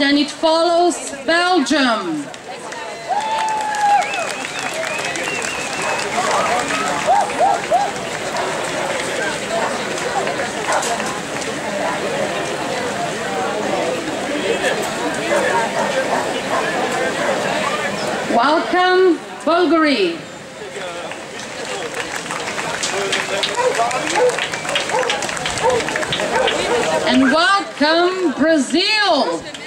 then it follows Belgium. Welcome, Bulgaria. And welcome, Brazil.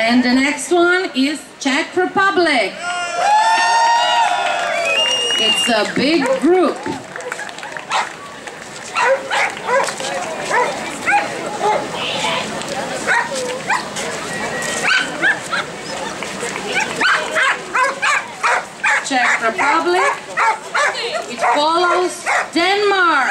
And the next one is Czech Republic. It's a big group. Czech Republic. It follows Denmark.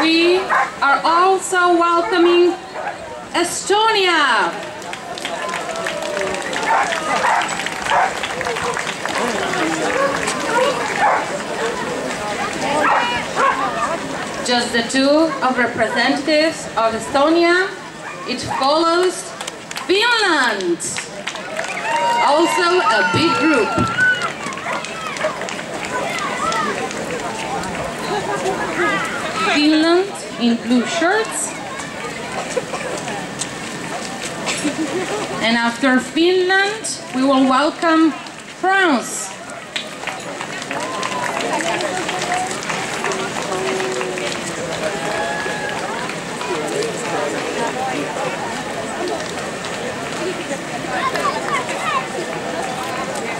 We are also welcoming Estonia. Just the two of representatives of Estonia. It follows Finland. Also a big group. Finland in blue shirts. And after Finland, we will welcome France.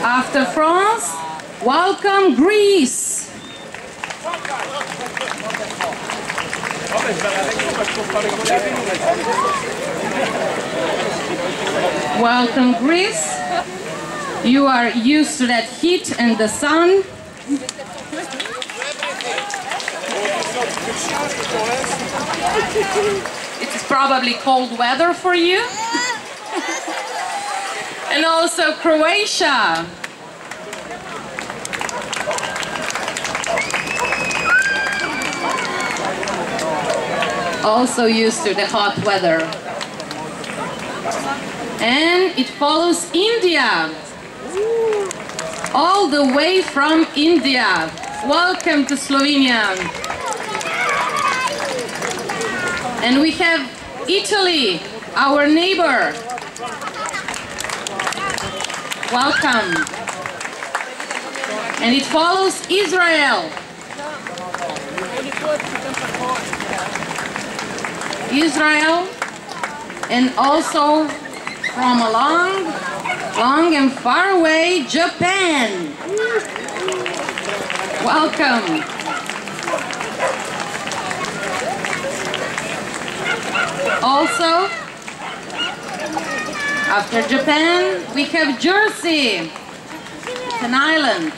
After France, welcome Greece. Welcome Greece. You are used to that heat and the sun. It is probably cold weather for you. and also Croatia. Also used to the hot weather. And it follows India. All the way from India. Welcome to Slovenia. And we have Italy, our neighbor. Welcome. And it follows Israel. Israel and also from a long, long and far away Japan. Welcome. Also, after Japan, we have Jersey. It's an island.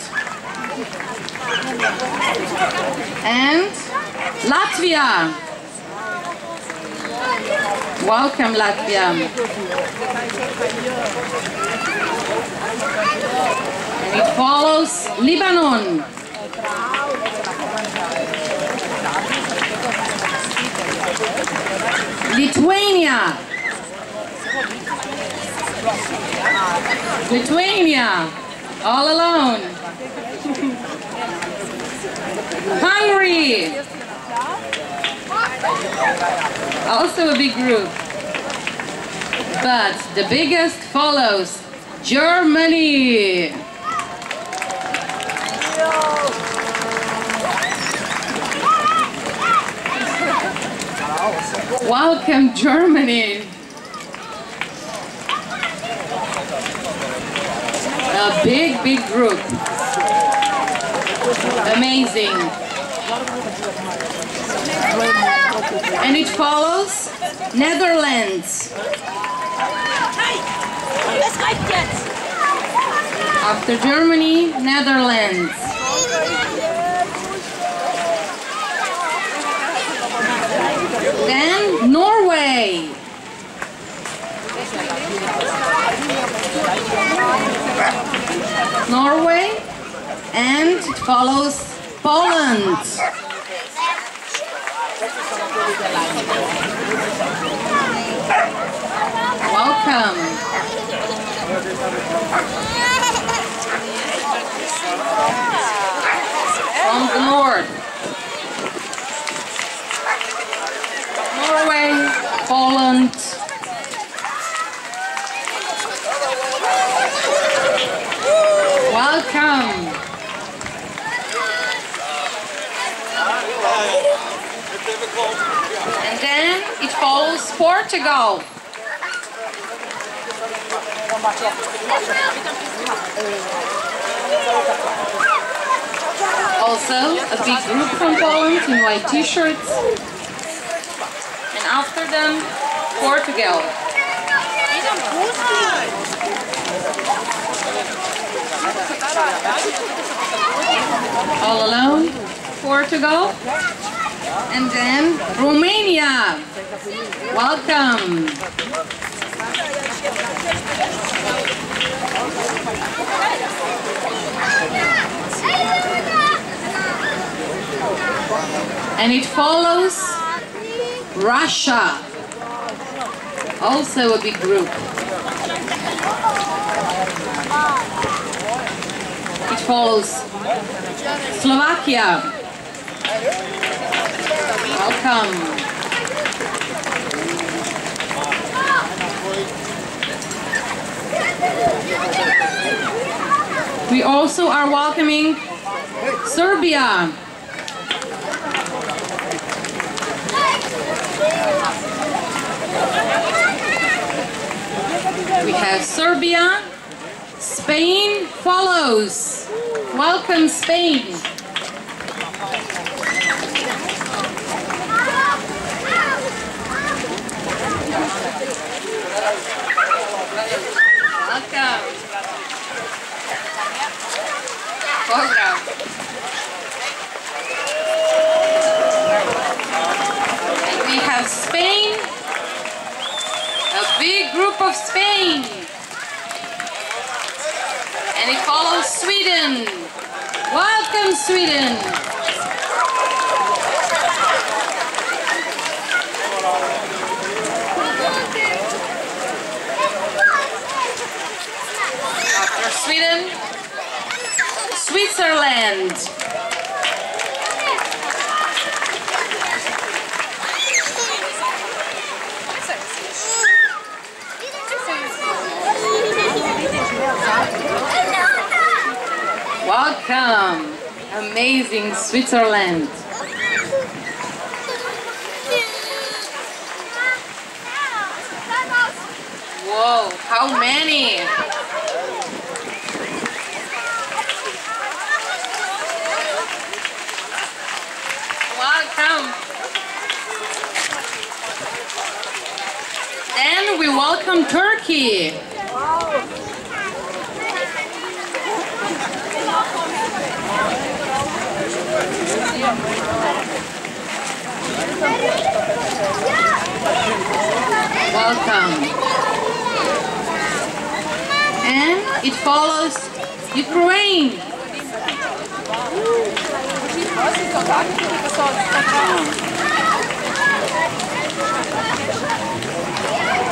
And Latvia. Welcome, Latvia. And it follows Lebanon. Lithuania. Lithuania. All alone. Hungary. Also a big group. But the biggest follows Germany. Welcome, Germany. A big, big group. Amazing. And it follows Netherlands. After Germany, Netherlands. Then Norway. Norway and it follows Poland. Welcome. From the north. Norway, Poland. Welcome. And then it follows Portugal. Also, a big group from Poland in white t-shirts. And after them, Portugal. All alone, Portugal. And then Romania. Welcome. And it follows Russia. Also a big group. It follows Slovakia. Welcome. We also are welcoming Serbia. We have Serbia. Spain follows. Welcome, Spain. Welcome. Pozdrav. And we have Spain. A big group of Spain. And it follows Sweden. Welcome, Sweden. After Sweden, Switzerland. Welcome. Amazing Switzerland. Whoa, how many? Welcome. Then we welcome Turkey. Welcome. And it follows Ukraine.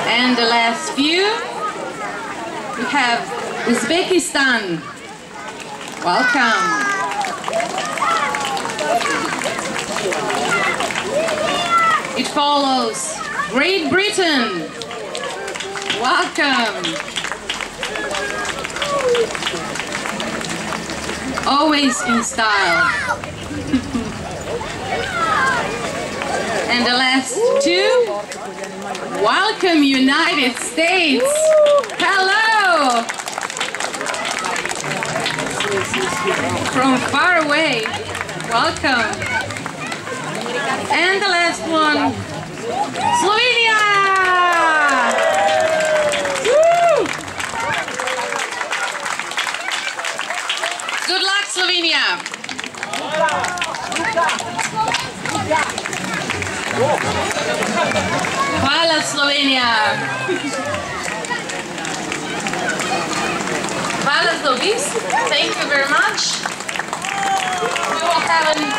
And the last few, we have Uzbekistan. Welcome. It follows Great Britain. Welcome. Always in style. And the last two. Welcome, United States. Hello. From far away. Welcome. And the last one, Slovenia! Good luck, Slovenia! Hvala Slovenija! Hvala za. Thank you very much. We will have an